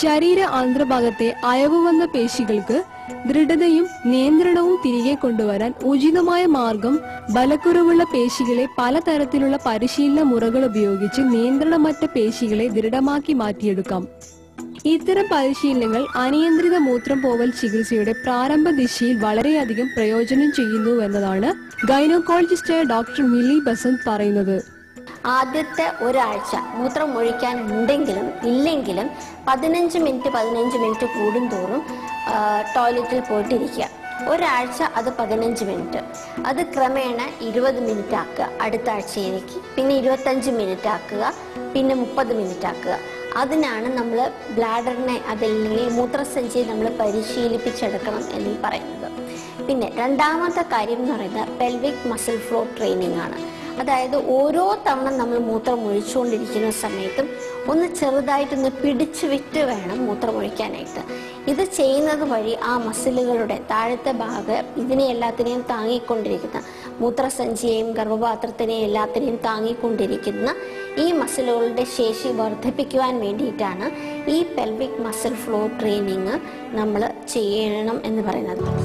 ശരീര ആന്ധ്രഭാഗത്തെ അയവ് വന്ന പേശികൾക്ക് ദൃഢതയും നിയന്ത്രണവും തിരികെ കൊണ്ടുവരാൻ ഉചിതമായ മാർഗം ബലക്കുറവുള്ള പേശികളെ പലതരത്തിലുള്ള പരിശീലന മുറകൾ ഉപയോഗിച്ച് നിയന്ത്രണമറ്റ പേശികളെ ദൃഢമാക്കി മാറ്റിയെടുക്കാം. ഇത്തരം പരിശീലനങ്ങൾ അനിയന്ത്രിത മൂത്രം പോവൽ ചികിത്സയുടെ പ്രാരംഭ ദിശയിൽ വളരെയധികം പ്രയോജനം ചെയ്യുന്നുവെന്നതാണ് ഗൈനോക്കോളജിസ്റ്റായ ഡോക്ടർ മിലി ബസന്ത് പറയുന്നത്. ആദ്യത്തെ ഒരാഴ്ച മൂത്രം ഒഴിക്കാൻ ഉണ്ടെങ്കിലും ഇല്ലെങ്കിലും പതിനഞ്ച് മിനിറ്റ് പതിനഞ്ച് മിനിറ്റ് കൂടും തോറും ടോയ്ലറ്റിൽ പോയിട്ടിരിക്കുക. ഒരാഴ്ച അത് പതിനഞ്ച് മിനിറ്റ്. അത് ക്രമേണ ഇരുപത് മിനിറ്റ് ആക്കുക. അടുത്ത ആഴ്ചയിലേക്ക് പിന്നെ ഇരുപത്തഞ്ച് മിനിറ്റ് ആക്കുക. പിന്നെ മുപ്പത് മിനിറ്റ് ആക്കുക. അതിനാണ് നമ്മൾ ബ്ലാഡറിനെ അതല്ലെങ്കിൽ മൂത്രസഞ്ചിയെ നമ്മൾ പരിശീലിപ്പിച്ചെടുക്കണം എന്ന് പറയുന്നത്. പിന്നെ രണ്ടാമത്തെ കാര്യം എന്ന് പറയുന്നത് പെൽവിക് മസിൽ ഫ്ലോ ട്രെയിനിങ് ആണ്. അതായത് ഓരോ തവണ നമ്മൾ മൂത്രം ഒഴിച്ചുകൊണ്ടിരിക്കുന്ന സമയത്തും ഒന്ന് ചെറുതായിട്ടൊന്ന് പിടിച്ചു വിറ്റ് വേണം മൂത്രം ഒഴിക്കാനായിട്ട് ഇത് ചെയ്യുന്നത് വഴി ആ മസിലുകളുടെ താഴത്തെ ഭാഗം ഇതിനെ എല്ലാത്തിനെയും താങ്ങിക്കൊണ്ടിരിക്കുന്ന മൂത്രസഞ്ചിയെയും ഗർഭപാത്രത്തിനെയും എല്ലാത്തിനെയും താങ്ങിക്കൊണ്ടിരിക്കുന്ന ഈ മസിലുകളുടെ ശേഷി വർദ്ധിപ്പിക്കുവാൻ വേണ്ടിയിട്ടാണ് ഈ പെൽവിക് മസിൽ ഫ്ലോ ട്രെയിനിങ് നമ്മൾ ചെയ്യണം എന്ന് പറയുന്നത്.